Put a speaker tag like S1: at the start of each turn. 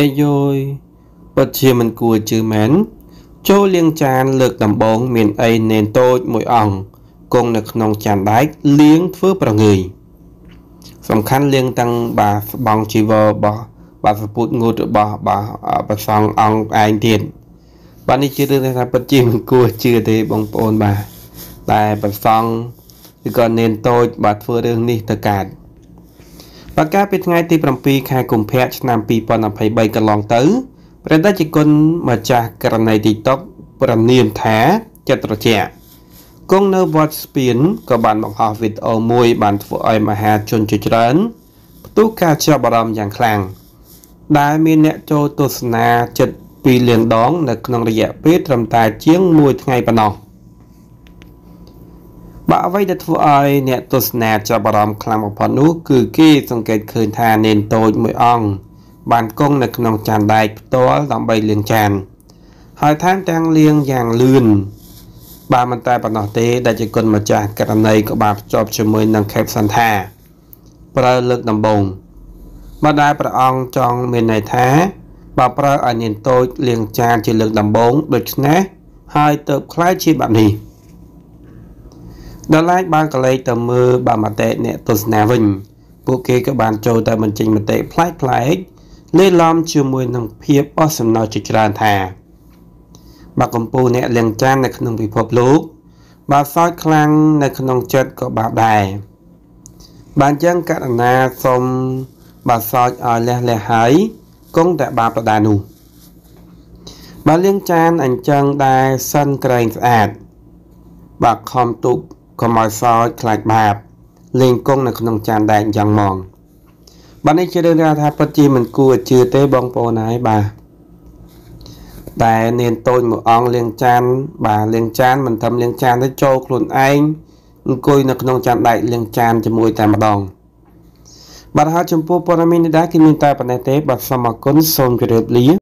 S1: អេយយពិតជាមិនគួរជឿមែនចូលលាងចានលើកដំបងមានអីនេនតូចមួយអង្គគង់នៅក្នុងចានដែកលាងធ្វើប្រងើយសំខាន់លាងទាំងបាស្បង់ជីវររបស់បាសពុតងូតរបស់បាប្រសងអង្គឯងទៀតបាទនេះជារឿងថាពិតជាមិនគួរជឿទេបងប្អូនបាទតែប្រសងឬក៏នេនតូចបាទធ្វើរឿងនេះទៅកើត ប្រកាសពីថ្ងៃទី7ខែកុម្ភៈឆ្នាំ2023កន្លងទៅព្រះតេជគុណម្ចាស់ករណី TikTok ប្រនាមថាចិត្តត្រជាក់គង់នៅវត្តស្ពានក៏បានបង្ហោះវីដេអូមួយ បានធ្វើឲ្យមហាជនជាច្រើនផ្ទុះការចាប់អារម្មណ៍យ៉ាងខ្លាំងដែលមានអ្នកចូលទស្សនាចិត្ត2លានដង នៅក្នុងរយៈពេលត្រឹមតែជាង1ថ្ងៃប៉ុណ្ណោះ បើអ្វីដែលធ្វើឲ្យអ្នកទស្សនាចាប់អារម្មណ៍ខ្លាំងបំផុតនោះគឺគេសង្កេតឃើញថានេនតូចមួយអង្គបានគង់នៅក្នុងចានដែកផ្ទាល់ដើម្បីលាងចាន ហើយថែមទាំងលាងយ៉ាងលឿនបាទមិនតែប៉ុណ្ណោះទេដែលជាគុណម្ចាស់ករណីក៏បានភ្ជាប់ជាមួយនឹងខេបសន្តាប្រើលើកដំបូងបើដែលព្រះអង្គចង់មានន័យថាបើប្រើឲ្យនាងតូចលាងចានជាលើកដំបូងដូច្នេះហើយទៅខ្លាយជាបែបនេះ ដល់ឡែកបានកលេចទៅមើលបាមតិអ្នកទស្សនាវិញពួកគេក៏បានចូលទៅបញ្ចេញមតិប្លែកប្លែកលេឡំជាមួយនឹងភាពអស់សំណើជាច្រើនថាបាក់កម្ពុជាអ្នកលៀងចាននៅក្នុងពិភពលោកបើសោចខ្លាំងនៅក្នុងចិត្តក៏បាបដែរបានចឹងករណាសូមបើសោចឲ្យលះលះហើយគង់តែបាបដដែលនោះបើលៀងចានអញ្ចឹងដែរសិនក្រែងស្អាតបើខំទុក កុំឲ្យសោចខ្លាចបាបលេងគង់នៅក្នុងចានដែកយ៉ាងហ្មងបាទនេះជារឿងរ៉ាវថាពិតជាមិនគួរជឿទេបងប្អូនហើយបាទតែនាងតូចមួយអង្គលាងចាន បាទលាងចានមិនត្រឹមលាងចានទេចូលខ្លួនឯងអង្គុយនៅក្នុងចានដែកលាងចានជាមួយតែម្ដងបាទហើយចំពោះព័ត៌មាននេះដែរគឺមានតែប៉ុណ្ណេះទេបាទសូមអរគុណសូមជម្រាបលា